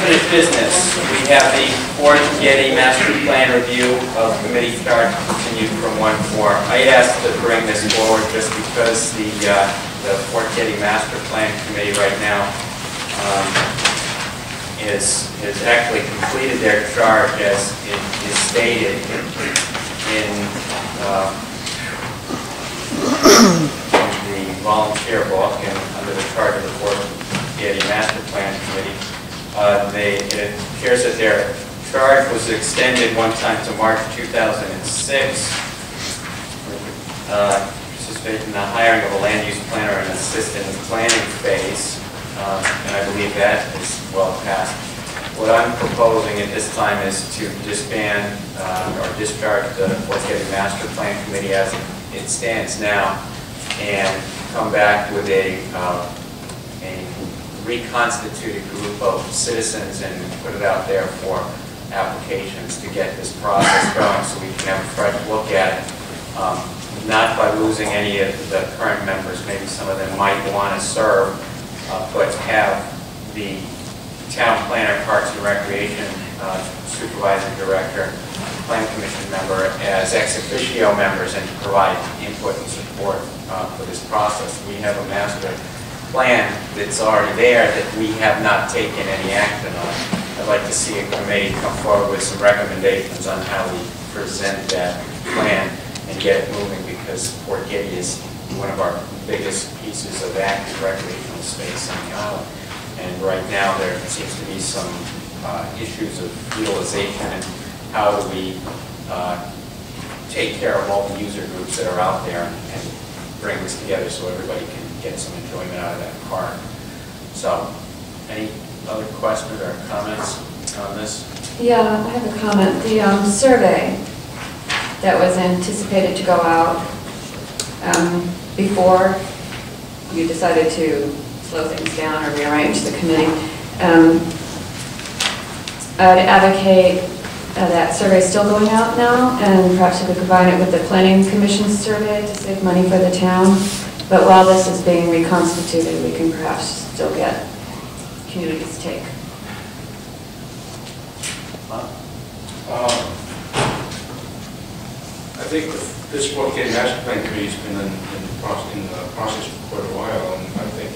unfinished business, we have the Fort Getty Master Plan Review of Committee Chart continued from one four. I asked to bring this forward just because the, uh, the Fort Getty Master Plan Committee right now um, is, has actually completed their charge as it is stated in uh, the volunteer book and under the charge of the Fort Getty Master Plan Committee. Uh, They, it appears that their charge was extended one time to March 2006. Uh, in the hiring of a land use planner and assistant in the planning phase, uh, and I believe that is well past. What I'm proposing at this time is to disband uh, or discharge the Fort Getty Master Plan Committee as it stands now and come back with a, uh, a group of citizens and put it out there for applications to get this process going so we can have a fresh look at it. Um, Not by losing any of the current members, maybe some of them might want to serve, uh, but have the town planner, Parks and Recreation uh, supervisor, director, plan commission member as ex officio members and provide input and support uh, for this process. We have a master plan that's already there that we have not taken any action on. I'd like to see a committee come forward with some recommendations on how we present that plan and get it moving because Fort Getty is one of our biggest pieces of active recreational space on the island. And right now, there seems to be some uh, issues of utilization and how do we uh, take care of all the user groups that are out there and bring this together so everybody can get some enjoyment out of that park. So, any other questions or comments on this? Yeah, I have a comment. The um, survey that was anticipated to go out um, before you decided to slow things down or rearrange the committee, um, I'd advocate uh, that survey still going out now, and perhaps we could combine it with the planning commission survey to save money for the town. But while this is being reconstituted, we can perhaps still get community's take. Um, I think this Fort Getty Master Plan Committee's been in, in the process, in the process for quite a while, and I think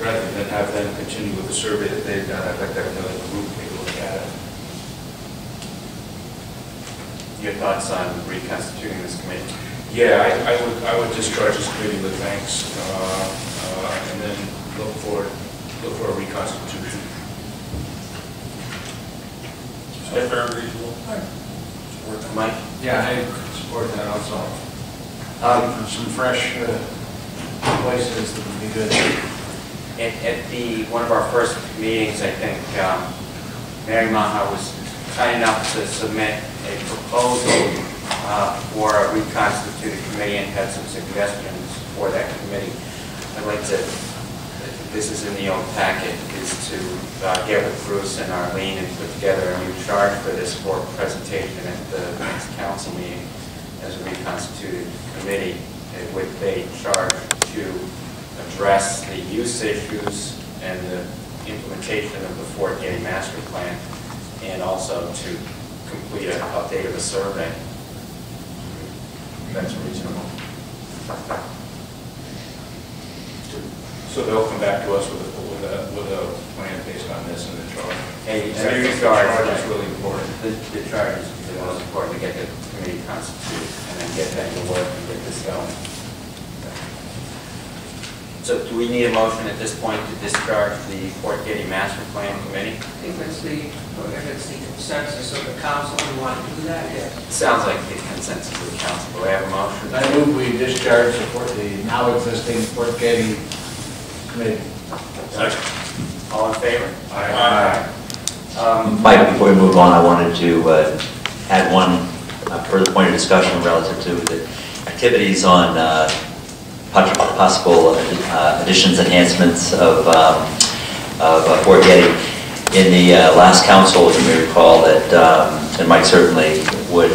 rather than have them continue with the survey that they've done, I'd like to have another group take a look at it. Your thoughts on reconstituting this committee? Yeah, I, I would, I would discharge this committee with thanks, uh, uh, and then look for, look for a reconstitution. Is that fair and reasonable? Support that. Mike? Yeah, I support that also. Um, Some fresh uh, voices that would be good. At, at the, one of our first meetings, I think, um, Mary Meagher was kind enough to submit a proposal uh, for a reconstituted committee and had some suggestions for that committee. I'd like to, this is in the old packet, is to uh, get with Bruce and Arlene and put together a new charge for this for presentation at the next council meeting as a reconstituted committee with a charge to address the use issues and the implementation of the Fort Getty Master Plan, and also to complete an update of the survey. That's reasonable. So they'll come back to us with a, with a, with a plan based on this and the charge. Hey, I think the charge, charge is really important. The, the charge is the most important to get the committee constituted and then get them to work and get this going. So do we need a motion at this point to discharge the Fort Getty Master Plan Committee? I think it's the, if it's the consensus of the council, we want to do that, yes. Sounds like the consensus of the council. Do I have a motion? I move we discharge the Fort- the now existing Fort Getty committee. All in favor? Aye. Um, Mike, before we move on, I wanted to uh, add one uh, further point of discussion relative to the activities on uh, pot- possible uh, additions, enhancements of um, of uh, Fort Getty. In the uh, last council, you may recall that, um, and Mike certainly would,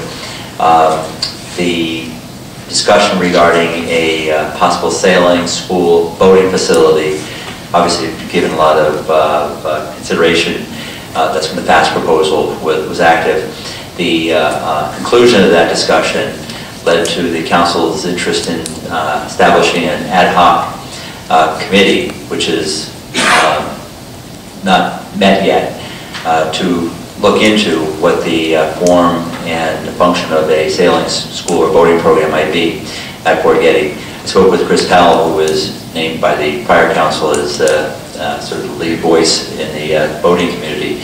um, the discussion regarding a uh, possible sailing school boating facility, obviously given a lot of uh, uh, consideration, that's when the past proposal was was active. The conclusion of that discussion led to the council's interest in uh, establishing an ad hoc uh, committee, which is um, not met yet, uh, to look into what the uh, form and function of a sailing school or boating program might be at Fort Getty. I spoke with Chris Powell, who was named by the prior council as uh, sort of the lead voice in the uh, boating community,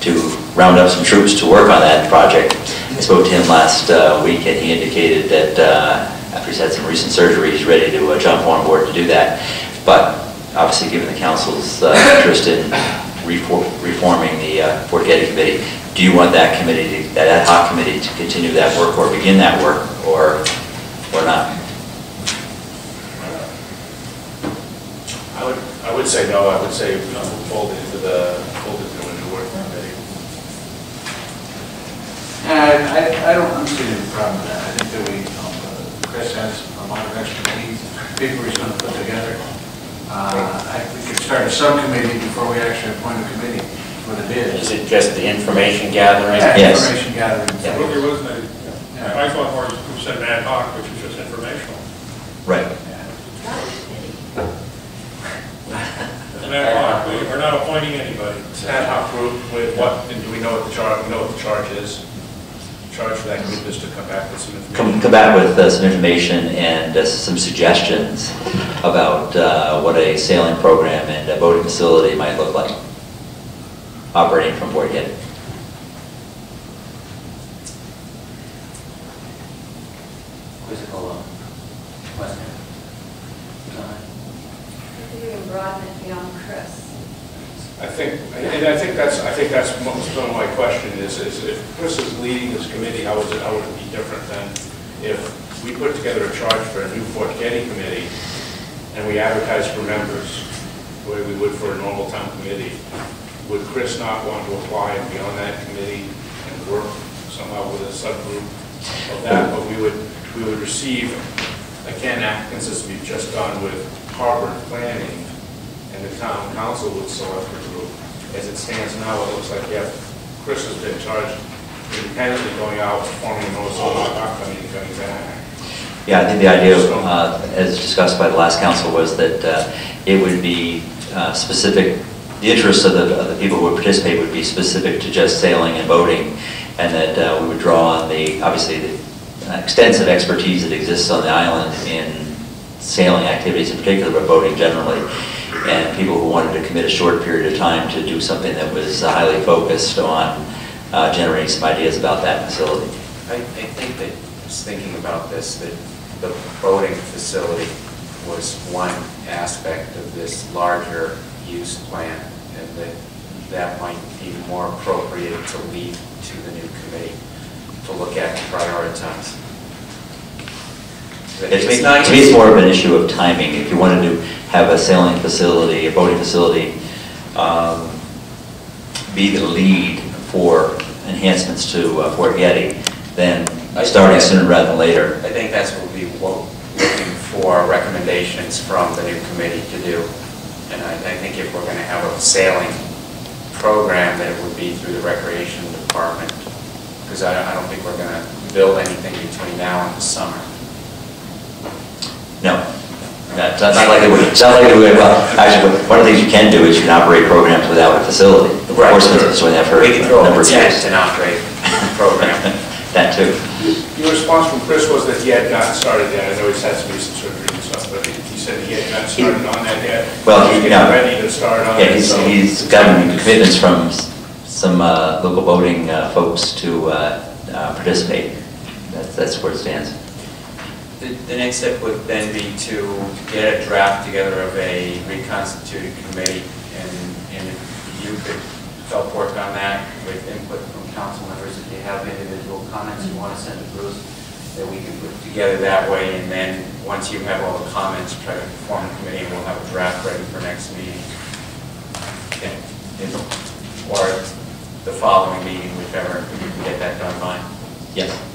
to round up some troops to work on that project. I spoke to him last uh, week, and he indicated that uh, after he's had some recent surgery, he's ready to uh, jump on board to do that. But obviously, given the council's uh, interest in refor- reforming the uh, Fort Getty Committee, do you want that committee, to- that ad hoc committee to continue that work or begin that work, or, or not? I would, I would say no, I would say, you know, fold it into the, fold it into a new working committee. And I, I don't, I'm seeing any problem with that. I think that we, you know, Chris has a lot of expertise, people he's gonna put together. Uh, I, we could start a subcommittee before we actually appoint a committee, for the bid. is. it just the information gathering? Yeah, Yes. Information gathering. Yeah. Well, there wasn't any, Yeah. I thought Marty said an ad hoc, which was just informational. Right. An ad hoc, we- we're not appointing anybody. It's an ad hoc group with what, and do we know what the charge, we know what the charge is? Charge that group is to come back with some information. come back with uh, some information and uh, some suggestions about uh, what a sailing program and a boating facility might look like, operating from Fort Getty. Quizzical uh, question. Comment? You can broaden it beyond Chris. I think, and I think that's, I think that's most of my question is, is if Chris is leading this committee, how is it, how would it be different than if we put together a charge for a new Fort Getty committee and we advertise for members, the way we would for a normal town committee? Would Chris not want to apply and be on that committee and work somehow with a subgroup of that? But we would, we would receive, again, applicants as we've just done with Harvard Planning, and the town council would select. As it stands now, it looks like, yeah, Chris has been charged independently going out, forming a notice of and coming back. Yeah, I think the idea, uh, as discussed by the last council, was that uh, it would be uh, specific, the interests of the, of the people who would participate would be specific to just sailing and boating, and that uh, we would draw on the, obviously, the extensive expertise that exists on the island in sailing activities in particular, but boating generally, and people who wanted to commit a short period of time to do something that was highly focused on uh, generating some ideas about that facility. I, I think that, just thinking about this, that the boating facility was one aspect of this larger use plan, and that that might be more appropriate to leave to the new committee to look at and prioritize. It's, It's not to me, it's more of an issue of timing. If you wanted to have a sailing facility, a boating facility, um, be the lead for enhancements to uh, Fort Getty, then I- starting sooner rather than later. I think that's what we were looking for recommendations from the new committee to do. And I, I think if we're gonna have a sailing program, that it would be through the recreation department. Because I, I don't think we're gonna build anything between now and the summer. No. That's not not like it would, it's not like it would, well, actually, one of the things you can do is you can operate programs without a facility. Portsmouth is doing that for a We can throw number a of tent years. and operate a program. That too. Your response from Chris was that he had gotten started yet, I know he's had some recent surgery and stuff, but he he said he had gotten started on that yet. Well, He was he- getting yeah. ready to start on Yeah, it, he's, so. he's gotten commitments from s- some uh, local boating uh, folks to uh, uh, participate. That's, that's where it stands. The, the next step would then be to get a draft together of a reconstituted committee, and, and if you could help work on that with input from council members, if you have individual comments you want to send to Bruce, that we can put together that way, and then, once you have all the comments, try to form a committee, and we'll have a draft ready for next meeting. Or the following meeting, whichever, we can get that done by. Yes.